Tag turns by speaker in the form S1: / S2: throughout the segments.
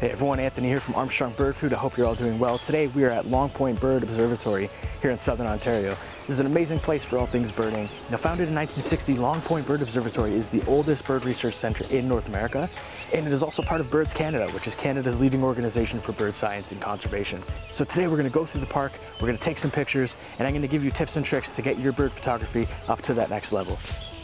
S1: Hey everyone, Anthony here from Armstrong Bird Food. I hope you're all doing well. Today we are at Long Point Bird Observatory here in Southern Ontario. This is an amazing place for all things birding. Now founded in 1960, Long Point Bird Observatory is the oldest bird research center in North America, and it is also part of Birds Canada, which is Canada's leading organization for bird science and conservation. So today we're gonna go through the park, we're gonna take some pictures, and I'm gonna give you tips and tricks to get your bird photography up to that next level.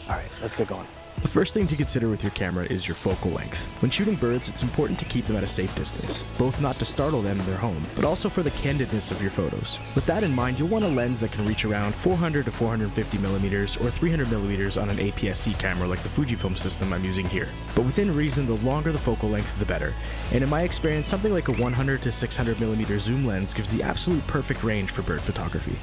S1: All right, let's get going.
S2: The first thing to consider with your camera is your focal length. When shooting birds, it's important to keep them at a safe distance, both not to startle them in their home, but also for the candidness of your photos. With that in mind, you'll want a lens that can reach around 400 to 450 millimeters or 300 millimeters on an APS-C camera like the Fujifilm system I'm using here. But within reason, the longer the focal length, the better. And in my experience, something like a 100 to 600 millimeter zoom lens gives the absolute perfect range for bird photography.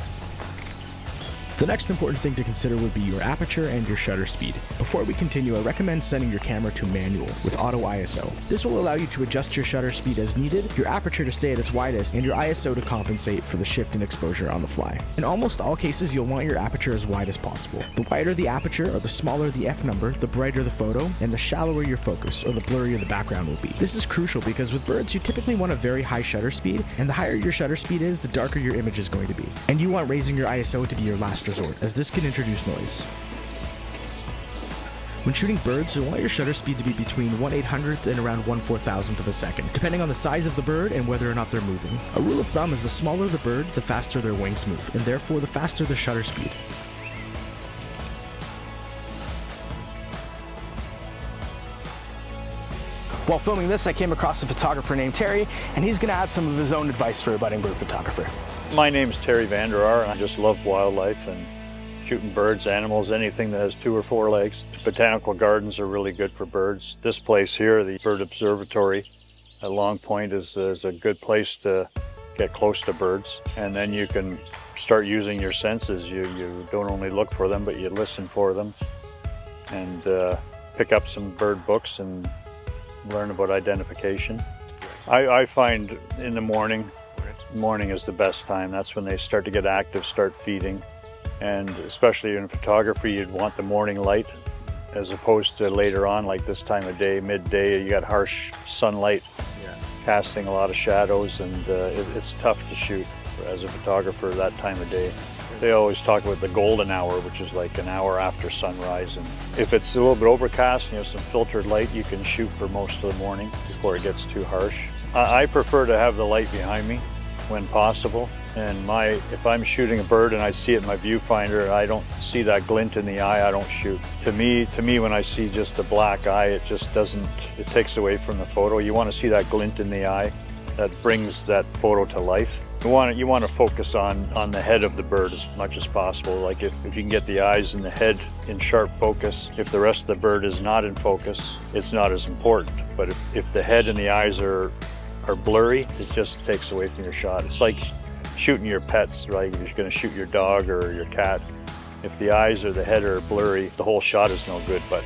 S2: The next important thing to consider would be your aperture and your shutter speed. Before we continue, I recommend setting your camera to manual with auto ISO. This will allow you to adjust your shutter speed as needed, your aperture to stay at its widest, and your ISO to compensate for the shift in exposure on the fly. In almost all cases, you'll want your aperture as wide as possible. The wider the aperture or the smaller the f number, the brighter the photo, and the shallower your focus or the blurrier the background will be. This is crucial because with birds, you typically want a very high shutter speed, and the higher your shutter speed is, the darker your image is going to be. And you want raising your ISO to be your last resort, as this can introduce noise. When shooting birds, you want your shutter speed to be between 1 800th and around 1 4000th of a second, depending on the size of the bird and whether or not they're moving. A rule of thumb is the smaller the bird, the faster their wings move, and therefore the faster the shutter speed.
S1: While filming this, I came across a photographer named Terry, and he's gonna add some of his own advice for a budding bird photographer.
S3: My name is Terry Vander Aar, and I just love wildlife and shooting birds, animals, anything that has two or four legs. Botanical gardens are really good for birds. This place here, the Bird Observatory at Long Point, is, is a good place to get close to birds. And then you can start using your senses. You, you don't only look for them, but you listen for them and uh, pick up some bird books and learn about identification. I, I find in the morning, morning is the best time. That's when they start to get active, start feeding. And especially in photography, you'd want the morning light as opposed to later on, like this time of day, midday, you got harsh sunlight
S1: Yeah.
S3: casting a lot of shadows and uh, it, it's tough to shoot as a photographer that time of day. They always talk about the golden hour, which is like an hour after sunrise. And if it's a little bit overcast and you have some filtered light, you can shoot for most of the morning before it gets too harsh. I, I prefer to have the light behind me when possible. And my, if I'm shooting a bird and I see it in my viewfinder, I don't see that glint in the eye, I don't shoot. To me, to me, when I see just a black eye, it just doesn't, it takes away from the photo. You want to see that glint in the eye that brings that photo to life. You want to, you want to focus on, on the head of the bird as much as possible. Like if, if you can get the eyes and the head in sharp focus, if the rest of the bird is not in focus, it's not as important. But if, if the head and the eyes are, are blurry, it just takes away from your shot. It's like shooting your pets, right? You're going to shoot your dog or your cat, if the eyes or the head are blurry, the whole shot is no good. But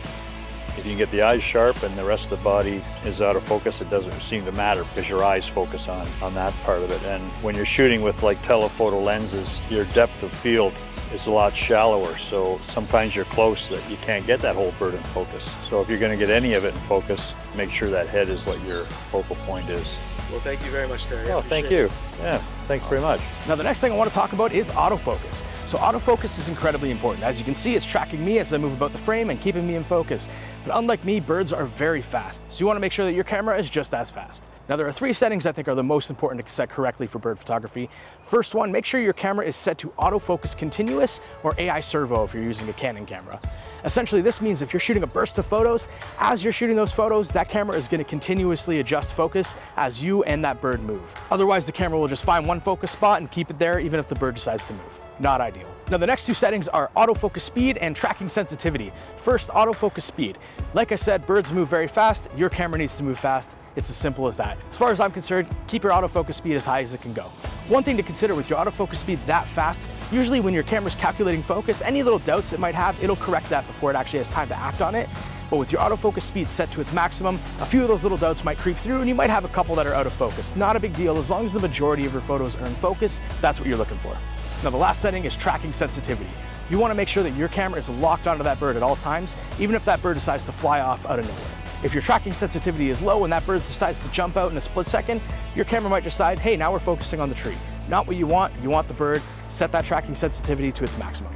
S3: if you can get the eyes sharp and the rest of the body is out of focus, it doesn't seem to matter because your eyes focus on, on that part of it. And when you're shooting with like telephoto lenses, your depth of field is a lot shallower. So sometimes you're close that you can't get that whole bird in focus. So if you're going to get any of it in focus, make sure that head is what your focal point is.
S1: Well, thank you very much, Terry.
S3: Oh, thank you. Yeah, thanks very much.
S1: Now the next thing I want to talk about is autofocus. So autofocus is incredibly important. As you can see, it's tracking me as I move about the frame and keeping me in focus. But unlike me, birds are very fast. So you want to make sure that your camera is just as fast. Now there are three settings I think are the most important to set correctly for bird photography. First one, make sure your camera is set to autofocus continuous or AI servo if you're using a Canon camera. Essentially this means if you're shooting a burst of photos, as you're shooting those photos, that camera is going to continuously adjust focus as you and that bird move. Otherwise the camera will just find one focus spot and keep it there even if the bird decides to move. Not ideal. Now the next two settings are autofocus speed and tracking sensitivity. First, autofocus speed. Like I said, birds move very fast, your camera needs to move fast. It's as simple as that. As far as I'm concerned, keep your autofocus speed as high as it can go. One thing to consider with your autofocus speed that fast, usually when your camera's calculating focus, any little doubts it might have, it'll correct that before it actually has time to act on it. But with your autofocus speed set to its maximum, a few of those little doubts might creep through and you might have a couple that are out of focus. Not a big deal, as long as the majority of your photos are in focus, that's what you're looking for. Now the last setting is tracking sensitivity. You wanna make sure that your camera is locked onto that bird at all times, even if that bird decides to fly off out of nowhere. If your tracking sensitivity is low and that bird decides to jump out in a split second, your camera might decide, hey, now we're focusing on the tree. Not what you want, you want the bird, set that tracking sensitivity to its maximum.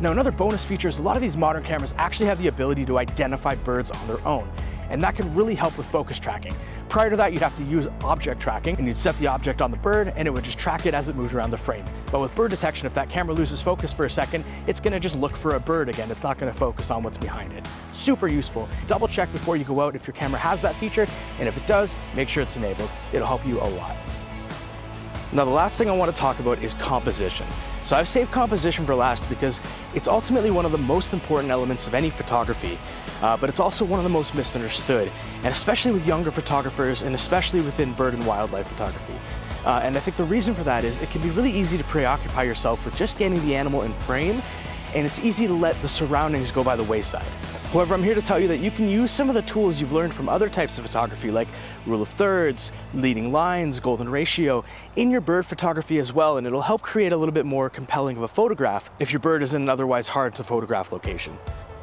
S1: Now another bonus feature is a lot of these modern cameras actually have the ability to identify birds on their own, and that can really help with focus tracking. Prior to that, you'd have to use object tracking and you'd set the object on the bird and it would just track it as it moves around the frame. But with bird detection, if that camera loses focus for a second, it's gonna just look for a bird again. It's not gonna focus on what's behind it. Super useful. Double check before you go out if your camera has that feature, and if it does, make sure it's enabled. It'll help you a lot. Now the last thing I wanna talk about is composition. So I've saved composition for last because it's ultimately one of the most important elements of any photography, uh, but it's also one of the most misunderstood, and especially with younger photographers and especially within bird and wildlife photography. Uh, and I think the reason for that is it can be really easy to preoccupy yourself with just getting the animal in frame, and it's easy to let the surroundings go by the wayside. However, I'm here to tell you that you can use some of the tools you've learned from other types of photography like rule of thirds, leading lines, golden ratio in your bird photography as well and it'll help create a little bit more compelling of a photograph if your bird is in an otherwise hard to photograph location.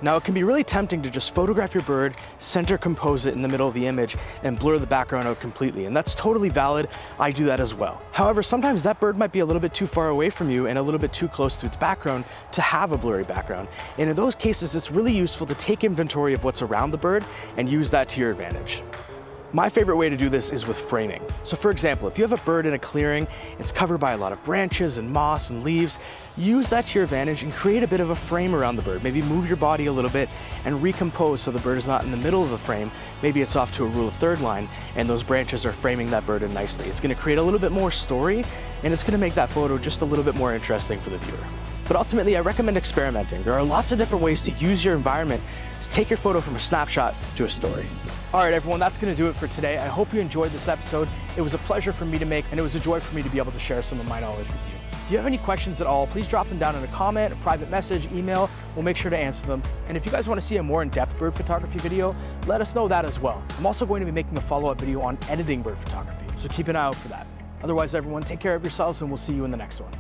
S1: Now it can be really tempting to just photograph your bird, center compose it in the middle of the image, and blur the background out completely, and that's totally valid. I do that as well. However, sometimes that bird might be a little bit too far away from you and a little bit too close to its background to have a blurry background. And in those cases, it's really useful to take inventory of what's around the bird and use that to your advantage. My favorite way to do this is with framing. So for example, if you have a bird in a clearing, it's covered by a lot of branches and moss and leaves, use that to your advantage and create a bit of a frame around the bird. Maybe move your body a little bit and recompose so the bird is not in the middle of the frame. Maybe it's off to a rule of third line and those branches are framing that bird in nicely. It's gonna create a little bit more story and it's gonna make that photo just a little bit more interesting for the viewer. But ultimately, I recommend experimenting. There are lots of different ways to use your environment to take your photo from a snapshot to a story. All right, everyone, that's gonna do it for today. I hope you enjoyed this episode. It was a pleasure for me to make, and it was a joy for me to be able to share some of my knowledge with you. If you have any questions at all, please drop them down in a comment, a private message, email. We'll make sure to answer them. And if you guys wanna see a more in-depth bird photography video, let us know that as well. I'm also going to be making a follow-up video on editing bird photography, so keep an eye out for that. Otherwise, everyone, take care of yourselves, and we'll see you in the next one.